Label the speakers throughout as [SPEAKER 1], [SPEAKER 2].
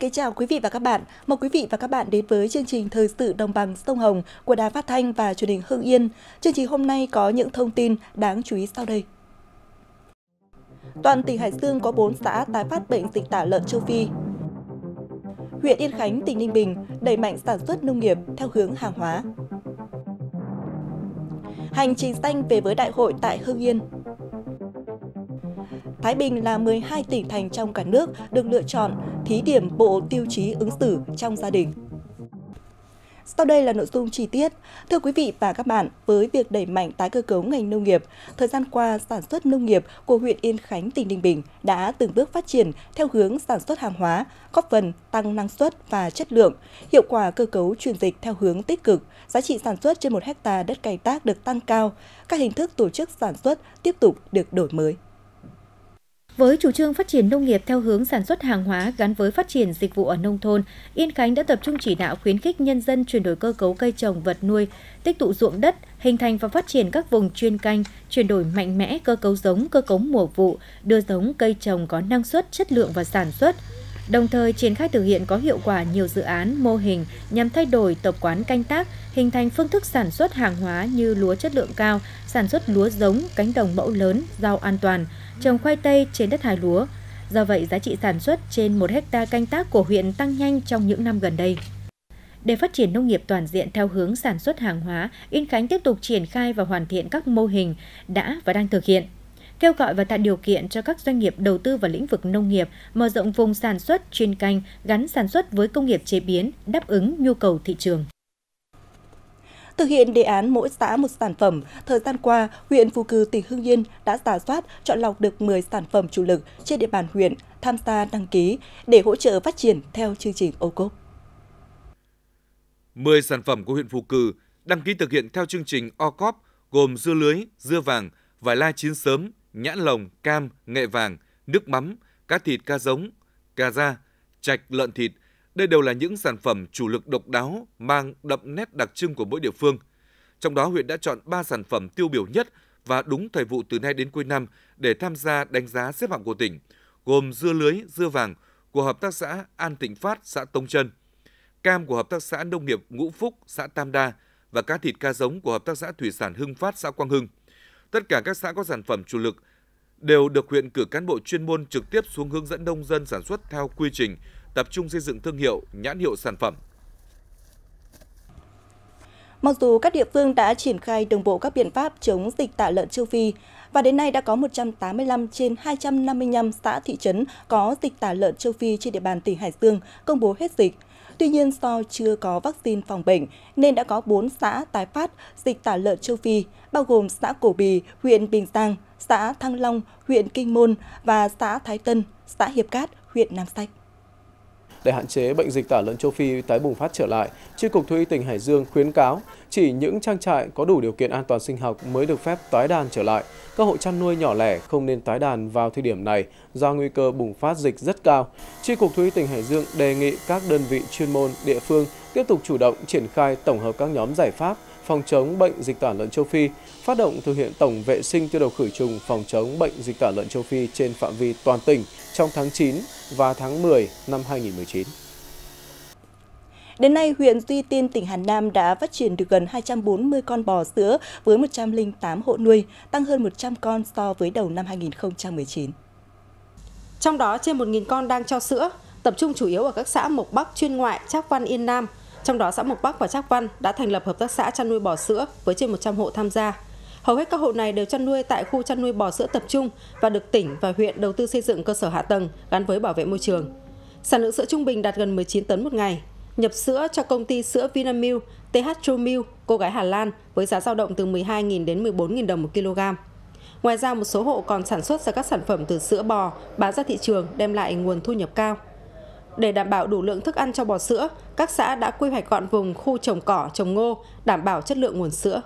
[SPEAKER 1] Xin kính chào quý vị và các bạn. Mời quý vị và các bạn đến với chương trình Thời sự đồng bằng sông Hồng của Đài Phát thanh và Truyền hình Hưng Yên. Chương trình hôm nay có những thông tin đáng chú ý sau đây. Toàn tỉnh Hải Dương có 4 xã tái phát bệnh dịch tả lợn châu Phi. Huyện Yên Khánh, tỉnh Ninh Bình đẩy mạnh sản xuất nông nghiệp theo hướng hàng hóa. Hành trình xanh về với đại hội tại Hưng Yên. Thái Bình là 12 tỉnh thành trong cả nước được lựa chọn thí điểm bộ tiêu chí ứng xử trong gia đình. Sau đây là nội dung chi tiết. Thưa quý vị và các bạn, với việc đẩy mạnh tái cơ cấu ngành nông nghiệp, thời gian qua sản xuất nông nghiệp của huyện Yên Khánh, tỉnh Ninh Bình đã từng bước phát triển theo hướng sản xuất hàng hóa, góp phần tăng năng suất và chất lượng, hiệu quả cơ cấu chuyển dịch theo hướng tích cực, giá trị sản xuất trên một hecta đất canh tác được tăng cao, các hình thức tổ chức sản xuất tiếp tục được đổi mới.
[SPEAKER 2] Với chủ trương phát triển nông nghiệp theo hướng sản xuất hàng hóa gắn với phát triển dịch vụ ở nông thôn, Yên Khánh đã tập trung chỉ đạo khuyến khích nhân dân chuyển đổi cơ cấu cây trồng vật nuôi, tích tụ ruộng đất, hình thành và phát triển các vùng chuyên canh, chuyển đổi mạnh mẽ cơ cấu giống, cơ cấu mùa vụ, đưa giống cây trồng có năng suất, chất lượng và sản xuất, đồng thời triển khai thực hiện có hiệu quả nhiều dự án, mô hình nhằm thay đổi tập quán canh tác, hình thành phương thức sản xuất hàng hóa như lúa chất lượng cao, sản xuất lúa giống, cánh đồng mẫu lớn, rau an toàn, trồng khoai tây trên đất hài lúa. Do vậy, giá trị sản xuất trên 1 hecta canh tác của huyện tăng nhanh trong những năm gần đây. Để phát triển nông nghiệp toàn diện theo hướng sản xuất hàng hóa, Yên Khánh tiếp tục triển khai và hoàn thiện các mô hình đã và đang thực hiện kêu gọi và tạo điều kiện cho các doanh nghiệp đầu tư vào lĩnh vực nông nghiệp, mở rộng vùng sản xuất chuyên canh, gắn sản xuất với công nghiệp chế biến, đáp ứng nhu cầu thị trường.
[SPEAKER 1] Thực hiện đề án mỗi xã một sản phẩm, thời gian qua, huyện Phú Cử tỉnh Hưng Yên đã giả soát chọn lọc được 10 sản phẩm chủ lực trên địa bàn huyện tham gia đăng ký để hỗ trợ phát triển theo chương trình ô cốp.
[SPEAKER 3] 10 sản phẩm của huyện Phú Cử đăng ký thực hiện theo chương trình OCOP gồm dưa lưới, dưa vàng, vải lai chín sớm, nhãn lồng, cam, nghệ vàng, nước mắm, cá thịt cá giống, cà da, chạch lợn thịt. Đây đều là những sản phẩm chủ lực độc đáo, mang đậm nét đặc trưng của mỗi địa phương. Trong đó huyện đã chọn 3 sản phẩm tiêu biểu nhất và đúng thời vụ từ nay đến cuối năm để tham gia đánh giá xếp hạng của tỉnh, gồm dưa lưới, dưa vàng của Hợp tác xã An Tịnh Phát, xã Tông Trân, cam của Hợp tác xã Nông nghiệp Ngũ Phúc, xã Tam Đa và cá thịt cá giống của Hợp tác xã Thủy sản Hưng Phát, xã Quang Hưng – Tất cả các xã có sản phẩm chủ lực đều được huyện cử cán bộ chuyên môn trực tiếp xuống hướng dẫn nông dân sản xuất theo quy trình, tập trung xây dựng thương hiệu, nhãn hiệu sản phẩm.
[SPEAKER 1] Mặc dù các địa phương đã triển khai đồng bộ các biện pháp chống dịch tả lợn châu Phi, và đến nay đã có 185 trên 255 xã thị trấn có dịch tả lợn châu Phi trên địa bàn tỉnh Hải Dương công bố hết dịch. Tuy nhiên, do chưa có vaccine phòng bệnh, nên đã có 4 xã tái phát dịch tả lợn châu Phi, bao gồm xã Cổ Bì, huyện Bình Giang, xã Thăng Long, huyện Kinh Môn và xã Thái Tân, xã Hiệp Cát, huyện Nam Sách.
[SPEAKER 4] Để hạn chế bệnh dịch tả lợn châu Phi tái bùng phát trở lại, Chi cục Thú y tỉnh Hải Dương khuyến cáo chỉ những trang trại có đủ điều kiện an toàn sinh học mới được phép tái đàn trở lại. Các hộ chăn nuôi nhỏ lẻ không nên tái đàn vào thời điểm này do nguy cơ bùng phát dịch rất cao. Chi cục Thú y tỉnh Hải Dương đề nghị các đơn vị chuyên môn địa phương tiếp tục chủ động triển khai tổng hợp các nhóm giải pháp phòng chống bệnh dịch tả lợn châu Phi, phát động thực hiện tổng vệ sinh tiêu độc khử trùng phòng chống bệnh dịch tả lợn châu Phi trên phạm vi toàn tỉnh trong tháng 9 và tháng 10 năm 2019.
[SPEAKER 1] Đến nay, huyện Duy Tiên, tỉnh Hà Nam đã phát triển được gần 240 con bò sữa với 108 hộ nuôi, tăng hơn 100 con so với đầu năm 2019.
[SPEAKER 5] Trong đó, trên 1.000 con đang cho sữa, tập trung chủ yếu ở các xã Mộc Bắc, Chuyên Ngoại, Trác Văn, Yên Nam. Trong đó, xã Mộc Bắc và Trác Văn đã thành lập hợp tác xã chăn nuôi bò sữa với trên 100 hộ tham gia. Hầu hết các hộ này đều chăn nuôi tại khu chăn nuôi bò sữa tập trung và được tỉnh và huyện đầu tư xây dựng cơ sở hạ tầng gắn với bảo vệ môi trường. Sản lượng sữa trung bình đạt gần 19 tấn một ngày, nhập sữa cho công ty sữa Vinamilk, TH Trumilk, cô gái Hà Lan với giá dao động từ 12.000 đến 14.000 đồng một kg. Ngoài ra, một số hộ còn sản xuất ra các sản phẩm từ sữa bò bán ra thị trường đem lại nguồn thu nhập cao. Để đảm bảo đủ lượng thức ăn cho bò sữa, các xã đã quy hoạch gọn vùng khu trồng cỏ, trồng ngô, đảm bảo chất lượng nguồn sữa.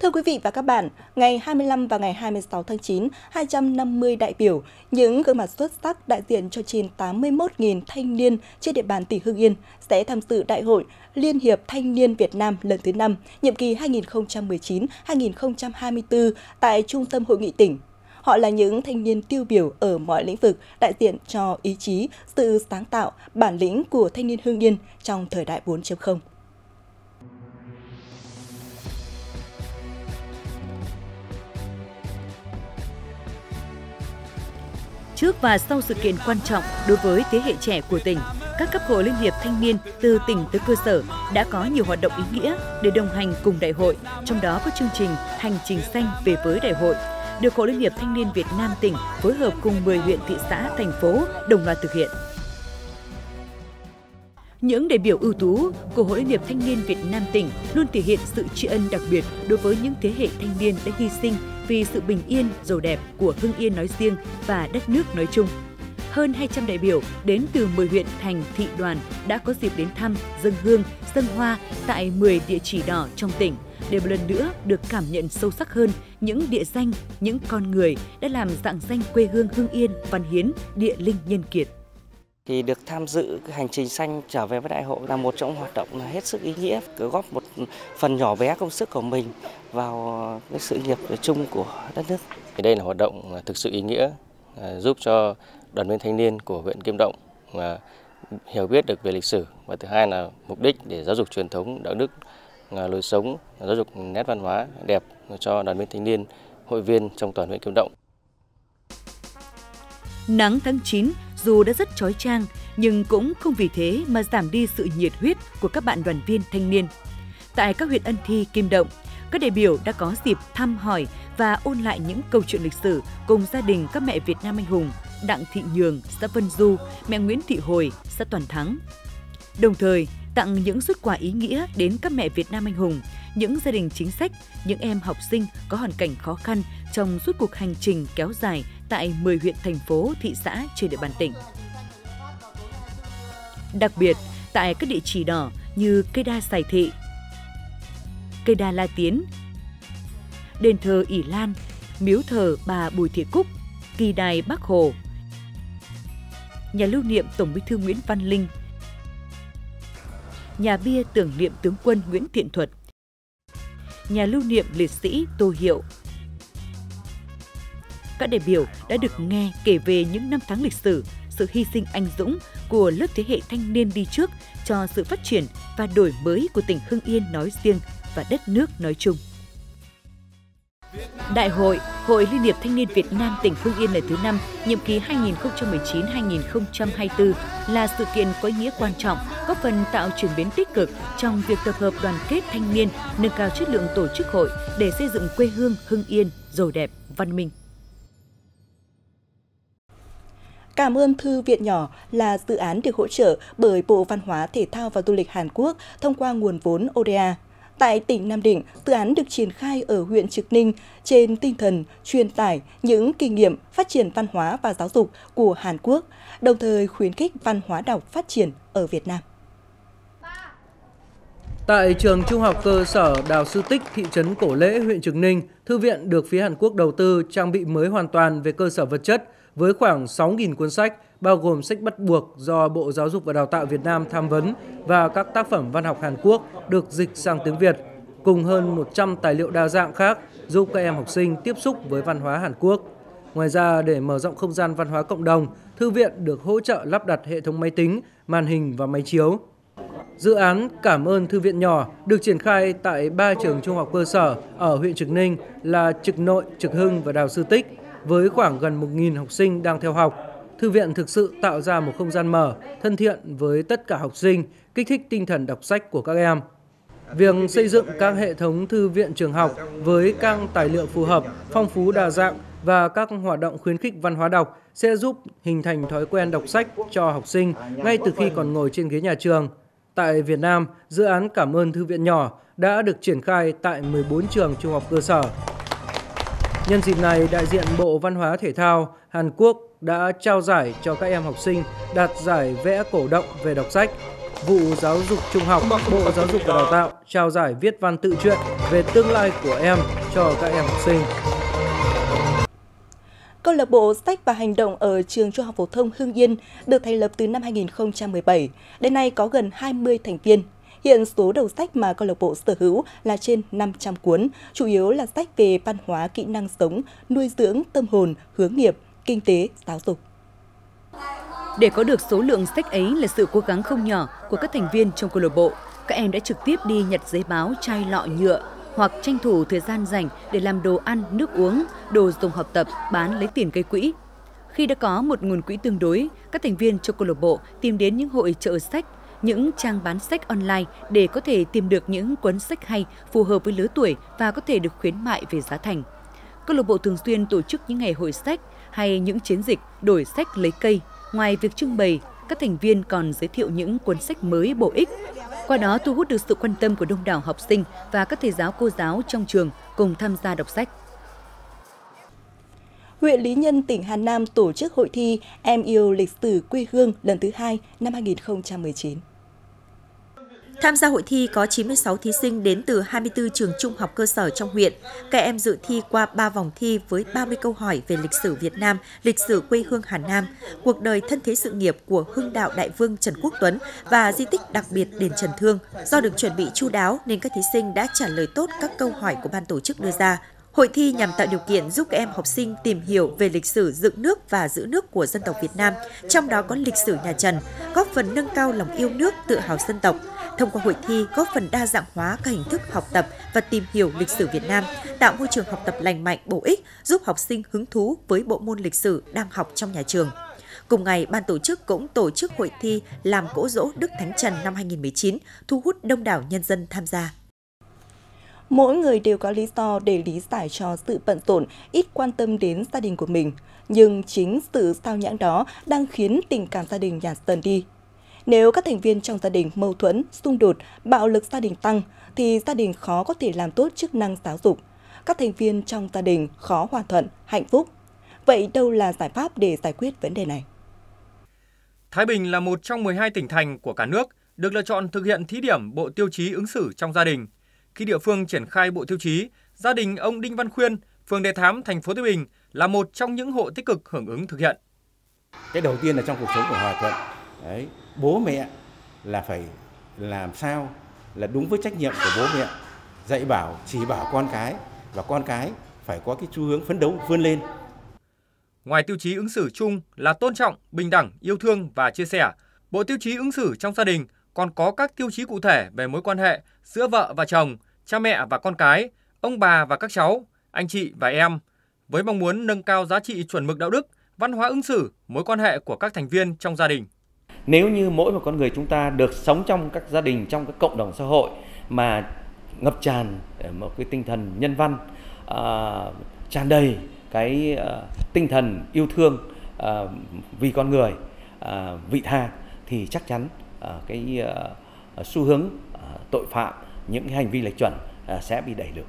[SPEAKER 1] Thưa quý vị và các bạn, ngày 25 và ngày 26 tháng 9, 250 đại biểu, những gương mặt xuất sắc đại diện cho trên 81.000 thanh niên trên địa bàn tỉnh Hưng Yên sẽ tham dự Đại hội Liên hiệp Thanh niên Việt Nam lần thứ 5, nhiệm kỳ 2019-2024 tại Trung tâm Hội nghị tỉnh Họ là những thanh niên tiêu biểu ở mọi lĩnh vực, đại diện cho ý chí, sự sáng tạo, bản lĩnh của thanh niên Hưng Yên trong thời đại 4.0.
[SPEAKER 6] Trước và sau sự kiện quan trọng đối với thế hệ trẻ của tỉnh, các cấp hội liên hiệp thanh niên từ tỉnh tới cơ sở đã có nhiều hoạt động ý nghĩa để đồng hành cùng đại hội, trong đó có chương trình Hành trình xanh về với đại hội, được Hội Liên hiệp Thanh niên Việt Nam tỉnh phối hợp cùng 10 huyện thị xã, thành phố đồng loạt thực hiện. Những đại biểu ưu tú của Hội Liên hiệp Thanh niên Việt Nam tỉnh luôn thể hiện sự tri ân đặc biệt đối với những thế hệ thanh niên đã hy sinh vì sự bình yên, giàu đẹp của Hưng Yên nói riêng và đất nước nói chung. Hơn 200 đại biểu đến từ 10 huyện thành thị đoàn đã có dịp đến thăm, dân hương, dân hoa tại 10 địa chỉ đỏ trong tỉnh để một lần nữa được cảm nhận sâu sắc hơn những địa danh, những con người đã làm dạng danh quê hương Hưng Yên, Văn Hiến, địa linh nhân kiệt
[SPEAKER 7] thì được tham dự hành trình xanh trở về với đại hội là một trong hoạt động là hết sức ý nghĩa, góp một phần nhỏ bé công sức của mình vào cái sự nghiệp chung của đất nước.
[SPEAKER 8] Thì đây là hoạt động thực sự ý nghĩa à, giúp cho đoàn viên thanh niên của huyện Kim Động hiểu biết được về lịch sử và thứ hai là mục đích để giáo dục truyền thống đạo đức à, lối sống giáo dục nét văn hóa đẹp cho đoàn viên thanh niên hội viên trong toàn huyện Kim Động.
[SPEAKER 6] Nắng tháng 9 dù đã rất trói trang, nhưng cũng không vì thế mà giảm đi sự nhiệt huyết của các bạn đoàn viên thanh niên. Tại các huyện Ân Thi, Kim Động, các đại biểu đã có dịp thăm hỏi và ôn lại những câu chuyện lịch sử cùng gia đình các mẹ Việt Nam anh hùng Đặng Thị Nhường, xã Vân Du, mẹ Nguyễn Thị Hồi, xã Toàn Thắng. Đồng thời, tặng những xuất quà ý nghĩa đến các mẹ Việt Nam anh hùng, những gia đình chính sách, những em học sinh có hoàn cảnh khó khăn trong suốt cuộc hành trình kéo dài tại 10 huyện thành phố, thị xã trên địa bàn tỉnh. Đặc biệt, tại các địa chỉ đỏ như cây đa Sài Thị, cây đa La Tiến, đền thờ ỉ Lan, miếu thờ bà Bùi Thị Cúc, kỳ đài Bắc Hồ, nhà lưu niệm Tổng bí thư Nguyễn Văn Linh, nhà bia tưởng niệm tướng quân Nguyễn Thiện Thuật, nhà lưu niệm liệt sĩ Tô Hiệu, các đại biểu đã được nghe kể về những năm tháng lịch sử, sự hy sinh anh dũng của lớp thế hệ thanh niên đi trước cho sự phát triển và đổi mới của tỉnh Hưng Yên nói riêng và đất nước nói chung. Đại hội Hội Liên hiệp Thanh niên Việt Nam tỉnh Hưng Yên lần thứ 5, nhiệm kỳ 2019-2024 là sự kiện có ý nghĩa quan trọng, góp phần tạo chuyển biến tích cực trong việc tập hợp đoàn kết thanh niên, nâng cao chất lượng tổ chức hội để xây dựng quê hương Hưng Yên giàu đẹp, văn minh.
[SPEAKER 1] Cảm ơn Thư viện nhỏ là dự án được hỗ trợ bởi Bộ Văn hóa Thể thao và Du lịch Hàn Quốc thông qua nguồn vốn ODA. Tại tỉnh Nam Định, dự án được triển khai ở huyện Trực Ninh trên tinh thần truyền tải những kinh nghiệm phát triển văn hóa và giáo dục của Hàn Quốc, đồng thời khuyến khích văn hóa đọc phát triển ở Việt Nam.
[SPEAKER 9] Tại trường trung học cơ sở Đào Sư Tích, thị trấn Cổ Lễ, huyện Trực Ninh, thư viện được phía Hàn Quốc đầu tư trang bị mới hoàn toàn về cơ sở vật chất với khoảng 6.000 cuốn sách, bao gồm sách bắt buộc do Bộ Giáo dục và Đào tạo Việt Nam tham vấn và các tác phẩm văn học Hàn Quốc được dịch sang tiếng Việt, cùng hơn 100 tài liệu đa dạng khác giúp các em học sinh tiếp xúc với văn hóa Hàn Quốc. Ngoài ra, để mở rộng không gian văn hóa cộng đồng, thư viện được hỗ trợ lắp đặt hệ thống máy tính, màn hình và máy chiếu. Dự án Cảm ơn Thư viện nhỏ được triển khai tại ba trường trung học cơ sở ở huyện Trực Ninh là Trực Nội, Trực Hưng và Đào Sư Tích với khoảng gần 1.000 học sinh đang theo học. Thư viện thực sự tạo ra một không gian mở, thân thiện với tất cả học sinh, kích thích tinh thần đọc sách của các em. Việc xây dựng các hệ thống thư viện trường học với các tài liệu phù hợp, phong phú đa dạng và các hoạt động khuyến khích văn hóa đọc sẽ giúp hình thành thói quen đọc sách cho học sinh ngay từ khi còn ngồi trên ghế nhà trường. Tại Việt Nam, dự án Cảm ơn Thư viện nhỏ đã được triển khai tại 14 trường trung học cơ sở. Nhân dịp này, đại diện Bộ Văn hóa Thể thao Hàn Quốc đã trao giải cho các em học sinh đạt giải vẽ cổ động về đọc sách. Vụ Giáo dục Trung học, Bộ Giáo dục và Đào tạo trao giải viết văn tự truyện về tương lai của em cho các em học sinh.
[SPEAKER 1] Câu lạc bộ sách và hành động ở trường Trung học phổ thông Hưng Yên được thành lập từ năm 2017. Đến nay có gần 20 thành viên. Hiện số đầu sách mà câu lạc bộ sở hữu là trên 500 cuốn, chủ yếu là sách về văn hóa, kỹ năng sống, nuôi dưỡng, tâm hồn, hướng nghiệp, kinh tế, giáo dục.
[SPEAKER 6] Để có được số lượng sách ấy là sự cố gắng không nhỏ của các thành viên trong câu lạc bộ. Các em đã trực tiếp đi nhặt giấy báo, chai lọ nhựa hoặc tranh thủ thời gian rảnh để làm đồ ăn, nước uống, đồ dùng học tập, bán lấy tiền gây quỹ. Khi đã có một nguồn quỹ tương đối, các thành viên trong câu lạc bộ tìm đến những hội chợ sách, những trang bán sách online để có thể tìm được những cuốn sách hay phù hợp với lứa tuổi và có thể được khuyến mại về giá thành. Câu lạc bộ thường xuyên tổ chức những ngày hội sách hay những chiến dịch đổi sách lấy cây. Ngoài việc trưng bày, các thành viên còn giới thiệu những cuốn sách mới bổ ích. Qua đó thu hút được sự quan tâm của đông đảo học sinh và các thầy giáo cô giáo trong trường cùng tham gia đọc sách
[SPEAKER 1] huyện Lý Nhân, tỉnh Hà Nam tổ chức hội thi Em yêu lịch sử quê hương lần thứ hai năm 2019.
[SPEAKER 10] Tham gia hội thi có 96 thí sinh đến từ 24 trường trung học cơ sở trong huyện. Các em dự thi qua 3 vòng thi với 30 câu hỏi về lịch sử Việt Nam, lịch sử quê hương Hà Nam, cuộc đời thân thế sự nghiệp của hưng đạo đại vương Trần Quốc Tuấn và di tích đặc biệt đền Trần Thương. Do được chuẩn bị chu đáo nên các thí sinh đã trả lời tốt các câu hỏi của ban tổ chức đưa ra. Hội thi nhằm tạo điều kiện giúp các em học sinh tìm hiểu về lịch sử dựng nước và giữ nước của dân tộc Việt Nam, trong đó có lịch sử nhà Trần, góp phần nâng cao lòng yêu nước, tự hào dân tộc. Thông qua hội thi góp phần đa dạng hóa các hình thức học tập và tìm hiểu lịch sử Việt Nam, tạo môi trường học tập lành mạnh, bổ ích, giúp học sinh hứng thú với bộ môn lịch sử đang học trong nhà trường. Cùng ngày, ban tổ chức cũng tổ chức hội thi làm cỗ dỗ Đức Thánh Trần năm 2019, thu hút đông đảo nhân dân tham gia.
[SPEAKER 1] Mỗi người đều có lý do để lý giải cho sự bận rộn, ít quan tâm đến gia đình của mình. Nhưng chính sự sao nhãng đó đang khiến tình cảm gia đình nhạt dần đi. Nếu các thành viên trong gia đình mâu thuẫn, xung đột, bạo lực gia đình tăng, thì gia đình khó có thể làm tốt chức năng giáo dục. Các thành viên trong gia đình khó hòa thuận, hạnh phúc. Vậy đâu là giải pháp để giải quyết vấn đề này?
[SPEAKER 11] Thái Bình là một trong 12 tỉnh thành của cả nước được lựa chọn thực hiện thí điểm bộ tiêu chí ứng xử trong gia đình – khi địa phương triển khai bộ tiêu chí, gia đình ông Đinh Văn Khuyên, phường Đề Thám, thành phố Thái Bình là một trong những hộ tích cực hưởng ứng thực hiện.
[SPEAKER 12] Cái đầu tiên là trong cuộc sống của hòa thuận. Đấy, bố mẹ là phải làm sao là đúng với trách nhiệm của bố mẹ, dạy bảo, chỉ bảo con cái và con cái phải có cái xu hướng phấn đấu vươn lên.
[SPEAKER 11] Ngoài tiêu chí ứng xử chung là tôn trọng, bình đẳng, yêu thương và chia sẻ, Bộ tiêu chí ứng xử trong gia đình còn có các tiêu chí cụ thể về mối quan hệ giữa vợ và chồng, cha mẹ và con cái, ông bà và các cháu, anh chị và em, với mong muốn nâng cao giá trị chuẩn mực đạo đức, văn hóa ứng xử, mối quan hệ của các thành viên trong gia đình.
[SPEAKER 13] Nếu như mỗi một con người chúng ta được sống trong các gia đình, trong các cộng đồng xã hội mà ngập tràn ờ, một cái tinh thần nhân văn, uh, tràn đầy cái uh, tinh thần yêu thương uh, vì con người, uh, vị tha thì chắc chắn uh, cái uh, xu hướng uh, tội phạm những hành vi lệch chuẩn à, sẽ bị đẩy lùi.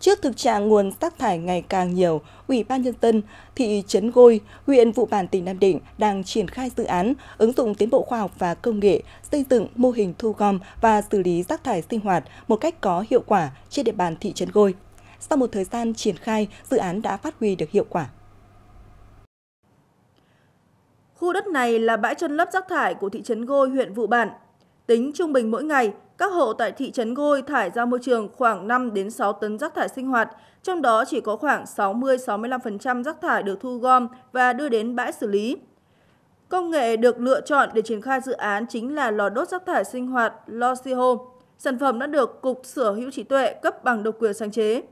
[SPEAKER 1] Trước thực trạng nguồn rác thải ngày càng nhiều, Ủy ban Nhân dân thị trấn Gôi, huyện Vụ Bản tỉnh Nam Định đang triển khai dự án ứng dụng tiến bộ khoa học và công nghệ xây dựng mô hình thu gom và xử lý rác thải sinh hoạt một cách có hiệu quả trên địa bàn thị trấn Gôi. Sau một thời gian triển khai, dự án đã phát huy được hiệu quả.
[SPEAKER 14] Khu đất này là bãi trôn lấp rác thải của thị trấn Gôi, huyện Vụ Bản. Tính trung bình mỗi ngày, các hộ tại thị trấn Gôi thải ra môi trường khoảng 5 đến 6 tấn rác thải sinh hoạt, trong đó chỉ có khoảng 60-65% rác thải được thu gom và đưa đến bãi xử lý. Công nghệ được lựa chọn để triển khai dự án chính là lò đốt rác thải sinh hoạt Losiho. Sản phẩm đã được Cục Sở hữu trí tuệ cấp bằng độc quyền sáng chế.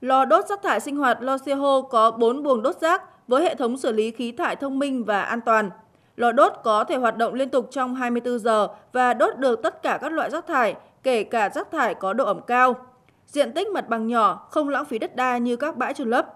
[SPEAKER 14] Lò đốt rác thải sinh hoạt Losiho có 4 buồng đốt rác với hệ thống xử lý khí thải thông minh và an toàn – Lò đốt có thể hoạt động liên tục trong 24 giờ và đốt được tất cả các loại rác thải, kể cả rác thải có độ ẩm cao. Diện tích mặt bằng nhỏ, không lãng phí đất đai như các bãi trôn lấp.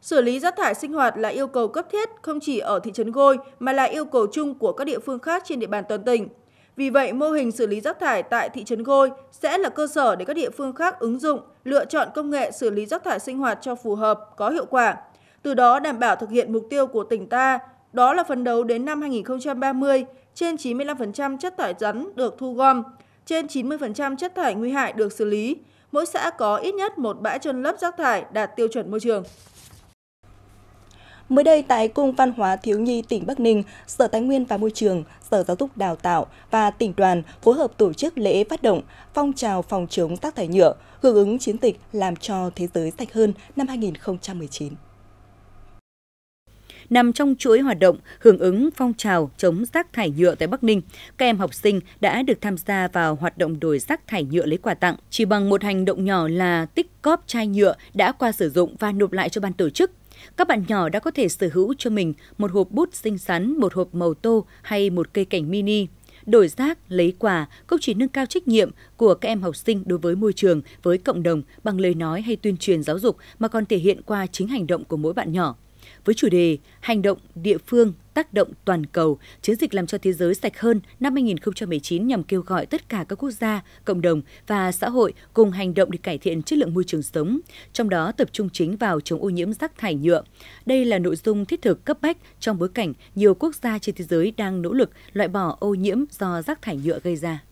[SPEAKER 14] Xử lý rác thải sinh hoạt là yêu cầu cấp thiết không chỉ ở thị trấn Gôi mà là yêu cầu chung của các địa phương khác trên địa bàn toàn tỉnh. Vì vậy, mô hình xử lý rác thải tại thị trấn Gôi sẽ là cơ sở để các địa phương khác ứng dụng, lựa chọn công nghệ xử lý rác thải sinh hoạt cho phù hợp, có hiệu quả. Từ đó đảm bảo thực hiện mục tiêu của tỉnh ta đó là phấn đấu đến năm 2030, trên 95% chất thải rắn được thu gom, trên 90% chất thải nguy hại được xử lý. Mỗi xã có ít nhất một bãi trôn lấp rác thải đạt tiêu chuẩn môi trường.
[SPEAKER 1] Mới đây tại Cung Văn hóa Thiếu nhi tỉnh Bắc Ninh, Sở Tài nguyên và Môi trường, Sở Giáo dục Đào tạo và tỉnh đoàn phối hợp tổ chức lễ phát động phong trào phòng chống rác thải nhựa, hưởng ứng chiến dịch làm cho thế giới sạch hơn năm 2019
[SPEAKER 6] nằm trong chuỗi hoạt động hưởng ứng phong trào chống rác thải nhựa tại Bắc Ninh. Các em học sinh đã được tham gia vào hoạt động đổi rác thải nhựa lấy quà tặng chỉ bằng một hành động nhỏ là tích cóp chai nhựa đã qua sử dụng và nộp lại cho ban tổ chức. Các bạn nhỏ đã có thể sở hữu cho mình một hộp bút xinh xắn, một hộp màu tô hay một cây cảnh mini. Đổi rác, lấy quà không chỉ nâng cao trách nhiệm của các em học sinh đối với môi trường, với cộng đồng bằng lời nói hay tuyên truyền giáo dục mà còn thể hiện qua chính hành động của mỗi bạn nhỏ với chủ đề Hành động địa phương tác động toàn cầu, chiến dịch làm cho thế giới sạch hơn năm 2019 nhằm kêu gọi tất cả các quốc gia, cộng đồng và xã hội cùng hành động để cải thiện chất lượng môi trường sống, trong đó tập trung chính vào chống ô nhiễm rác thải nhựa. Đây là nội dung thiết thực cấp bách trong bối cảnh nhiều quốc gia trên thế giới đang nỗ lực loại bỏ ô nhiễm do rác thải nhựa gây ra.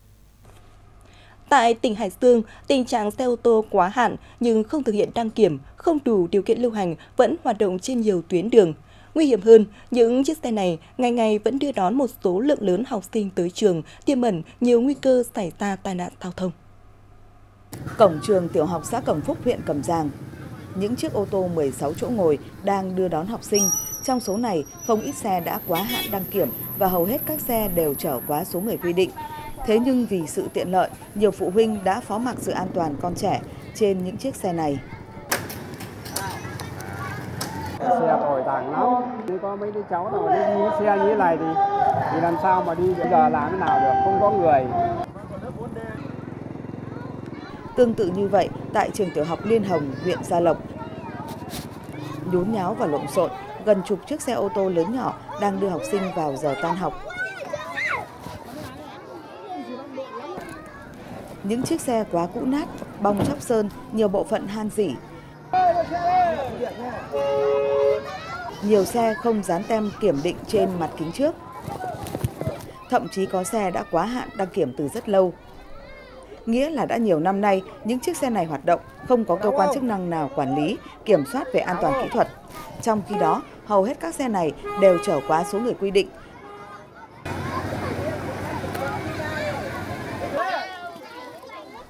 [SPEAKER 1] Tại tỉnh Hải Dương, tình trạng xe ô tô quá hạn nhưng không thực hiện đăng kiểm, không đủ điều kiện lưu hành vẫn hoạt động trên nhiều tuyến đường. Nguy hiểm hơn, những chiếc xe này ngày ngày vẫn đưa đón một số lượng lớn học sinh tới trường, tiềm ẩn nhiều nguy cơ xảy ra tai nạn giao thông.
[SPEAKER 15] Cổng trường tiểu học xã Cẩm Phúc, huyện Cẩm Giàng. Những chiếc ô tô 16 chỗ ngồi đang đưa đón học sinh. Trong số này, không ít xe đã quá hạn đăng kiểm và hầu hết các xe đều chở quá số người quy định. Thế nhưng vì sự tiện lợi, nhiều phụ huynh đã phó mặc sự an toàn con trẻ trên những chiếc xe này.
[SPEAKER 16] Xe tồi tàn lắm, không có mấy đứa cháu nào đi những xe như thế này thì, thì làm sao mà đi bây giờ làm thế nào được, không có người.
[SPEAKER 15] Tương tự như vậy, tại trường tiểu học Liên Hồng, huyện Gia Lộc, nhốn nháo và lộn xộn, gần chục chiếc xe ô tô lớn nhỏ đang đưa học sinh vào giờ tan học. Những chiếc xe quá cũ nát, bong chóc sơn, nhiều bộ phận han dỉ. Nhiều xe không dán tem kiểm định trên mặt kính trước. Thậm chí có xe đã quá hạn đăng kiểm từ rất lâu. Nghĩa là đã nhiều năm nay, những chiếc xe này hoạt động, không có cơ quan chức năng nào quản lý, kiểm soát về an toàn kỹ thuật. Trong khi đó, hầu hết các xe này đều chở quá số người quy định,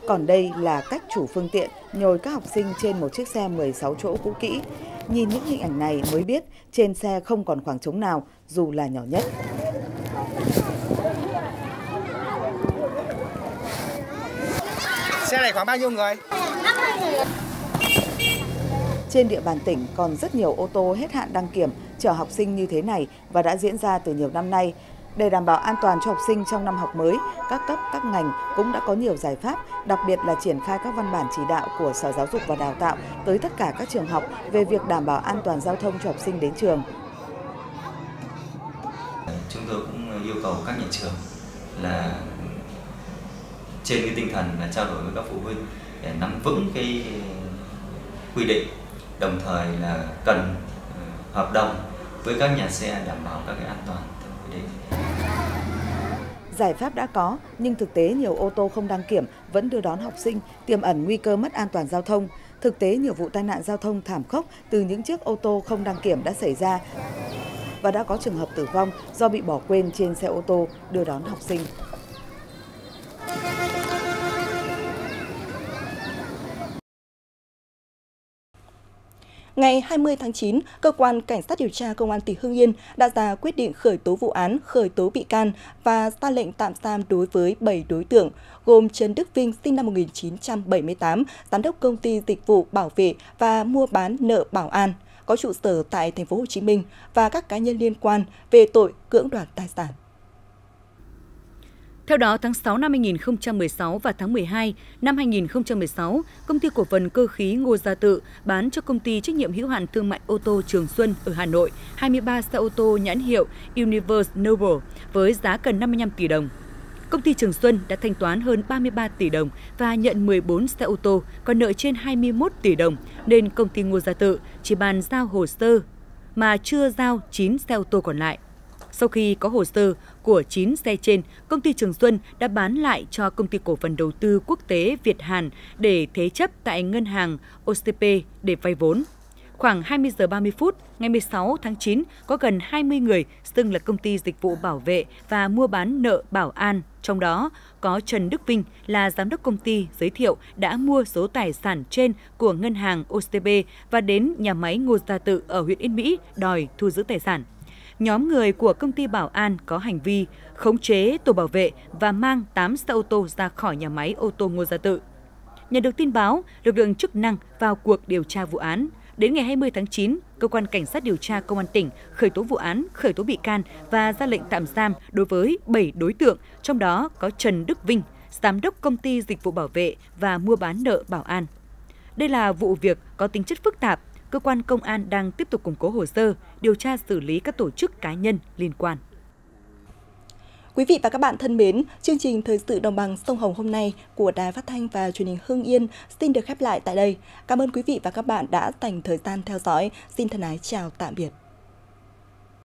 [SPEAKER 15] Còn đây là cách chủ phương tiện nhồi các học sinh trên một chiếc xe 16 chỗ cũ kỹ. Nhìn những hình ảnh này mới biết trên xe không còn khoảng trống nào dù là nhỏ nhất.
[SPEAKER 17] Xe này khoảng bao nhiêu người? 50 người.
[SPEAKER 15] Trên địa bàn tỉnh còn rất nhiều ô tô hết hạn đăng kiểm chở học sinh như thế này và đã diễn ra từ nhiều năm nay. Để đảm bảo an toàn cho học sinh trong năm học mới, các cấp, các ngành cũng đã có nhiều giải pháp, đặc biệt là triển khai các văn bản chỉ đạo của Sở Giáo dục và Đào tạo tới tất cả các trường học về việc đảm bảo an toàn giao thông cho học sinh đến trường.
[SPEAKER 18] Chúng tôi cũng yêu cầu các nhà trường là trên cái tinh thần là trao đổi với các phụ huynh để nắm vững cái quy định, đồng thời là cần ờ, hợp đồng với các nhà xe đảm bảo các cái an toàn theo quy định.
[SPEAKER 15] Giải pháp đã có, nhưng thực tế nhiều ô tô không đăng kiểm vẫn đưa đón học sinh, tiềm ẩn nguy cơ mất an toàn giao thông. Thực tế nhiều vụ tai nạn giao thông thảm khốc từ những chiếc ô tô không đăng kiểm đã xảy ra và đã có trường hợp tử vong do bị bỏ quên trên xe ô tô đưa đón học sinh.
[SPEAKER 1] Ngày 20 tháng 9, Cơ quan Cảnh sát điều tra Công an tỉnh Hưng Yên đã ra quyết định khởi tố vụ án, khởi tố bị can và ra lệnh tạm giam đối với 7 đối tượng, gồm Trần Đức Vinh sinh năm 1978, giám đốc công ty dịch vụ bảo vệ và mua bán nợ bảo an, có trụ sở tại thành phố Hồ Chí Minh và các cá nhân liên quan về tội cưỡng đoạt tài sản.
[SPEAKER 6] Theo đó, tháng 6 năm 2016 và tháng 12 năm 2016, công ty cổ phần cơ khí Ngô Gia Tự bán cho công ty trách nhiệm hữu hạn thương mại ô tô Trường Xuân ở Hà Nội 23 xe ô tô nhãn hiệu Universe Noble với giá gần 55 tỷ đồng. Công ty Trường Xuân đã thanh toán hơn 33 tỷ đồng và nhận 14 xe ô tô, còn nợ trên 21 tỷ đồng, nên công ty Ngô Gia Tự chỉ bàn giao hồ sơ mà chưa giao 9 xe ô tô còn lại. Sau khi có hồ sơ của 9 xe trên, công ty Trường Xuân đã bán lại cho công ty cổ phần đầu tư quốc tế Việt Hàn để thế chấp tại ngân hàng OCP để vay vốn. Khoảng 20 giờ 30 phút, ngày 16 tháng 9, có gần 20 người xưng là công ty dịch vụ bảo vệ và mua bán nợ bảo an. Trong đó có Trần Đức Vinh là giám đốc công ty giới thiệu đã mua số tài sản trên của ngân hàng OCB và đến nhà máy Ngô Gia Tự ở huyện Yên Mỹ đòi thu giữ tài sản nhóm người của công ty Bảo An có hành vi khống chế tổ bảo vệ và mang 8 xe ô tô ra khỏi nhà máy ô tô Ngô Gia Tự. Nhận được tin báo, lực lượng chức năng vào cuộc điều tra vụ án. Đến ngày 20 tháng 9, cơ quan cảnh sát điều tra công an tỉnh khởi tố vụ án, khởi tố bị can và ra lệnh tạm giam đối với 7 đối tượng, trong đó có Trần Đức Vinh, giám đốc công ty dịch vụ bảo vệ và mua bán nợ Bảo An. Đây là vụ việc có tính chất phức tạp, cơ quan công an đang tiếp tục củng cố hồ sơ, điều tra xử lý các tổ chức cá nhân liên quan.
[SPEAKER 1] Quý vị và các bạn thân mến, chương trình Thời sự đồng bằng sông Hồng hôm nay của Đài Phát thanh và Truyền hình Hưng Yên xin được khép lại tại đây. Cảm ơn quý vị và các bạn đã dành thời gian theo dõi. Xin thân ái chào tạm biệt.